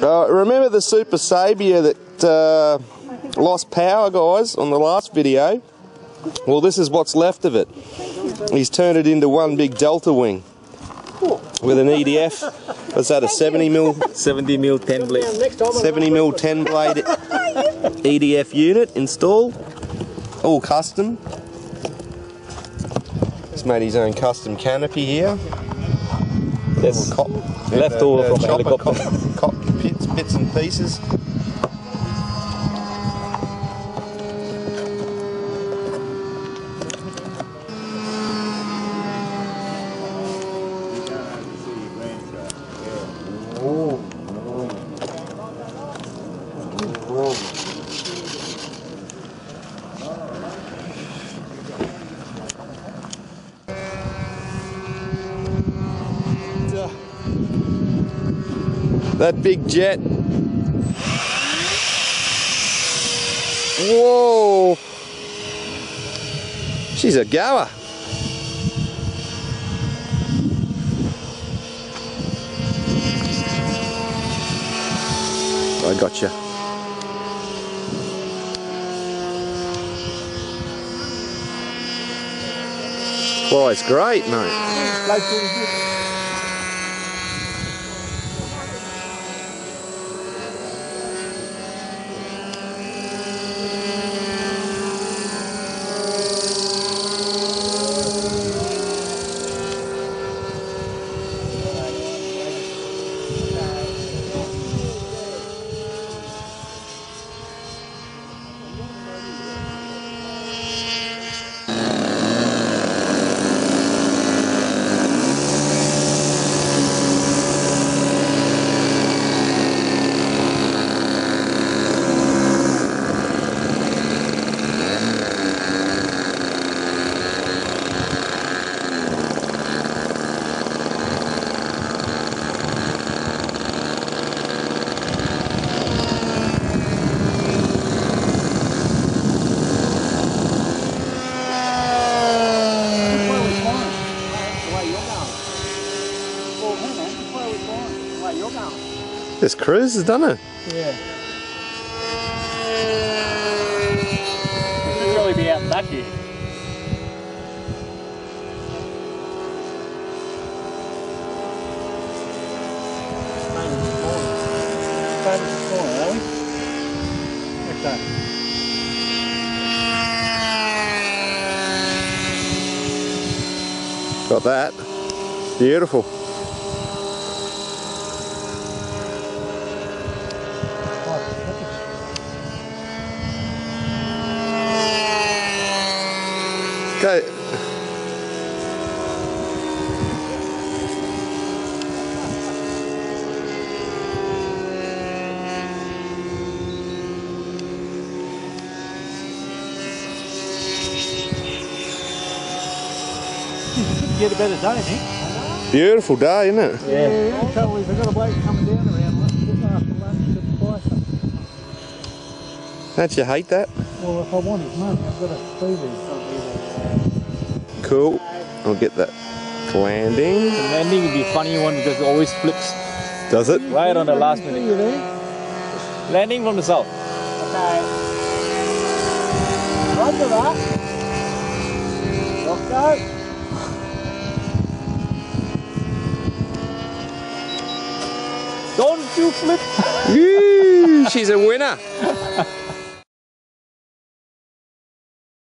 Uh, remember the Super Sabre that uh, lost power, guys, on the last video? Well, this is what's left of it. He's turned it into one big Delta wing with an EDF. What's that, a 70 mil, 70 mil 10 blade. 70 mil 10 blade EDF unit installed? All custom. He's made his own custom canopy here. Yes. Cop, Leftover uh, from a helicopter. Cop, cop bits, and pieces. That big jet. Whoa. She's a goer. I got you. it's great, mate. This cruise has done it. Yeah. Should really be out back here. Okay. Got that. Beautiful. Okay. Get a better day, Nick. Beautiful day, isn't it? Yeah. yeah. Trouble is, I've got a bloke coming down around lunch, after lunch to buy. Don't you hate that? Well, if I want his money, I've got to feed him. Cool. I'll get that landing. The landing would be a funny one because it always flips Does it? right on the last minute. Landing from the south. Okay. Roger that. Off go. Don't you flip! Woo, she's a winner.